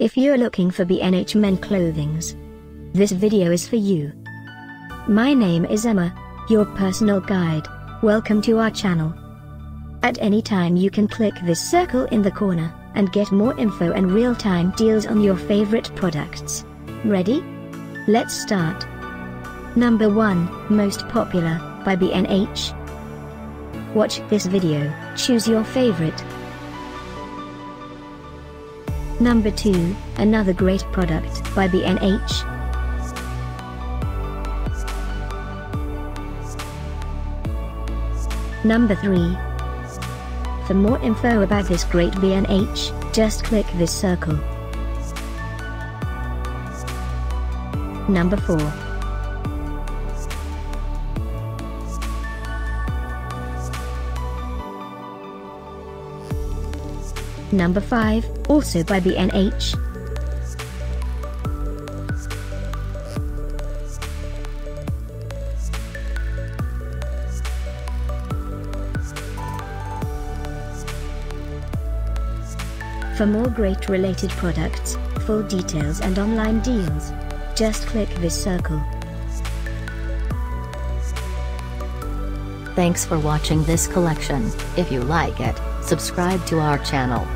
If you're looking for B&H men clothings, this video is for you. My name is Emma, your personal guide. Welcome to our channel. At any time you can click this circle in the corner, and get more info and real-time deals on your favorite products. Ready? Let's start. Number 1, Most Popular, by B&H. Watch this video, choose your favorite. Number 2, another great product by B&H. Number 3. For more info about this great B&H, just click this circle. Number 4. Number 5, also by B&H. For more great related products, full details and online deals, just click this circle. Thanks for watching this collection. If you like it, subscribe to our channel.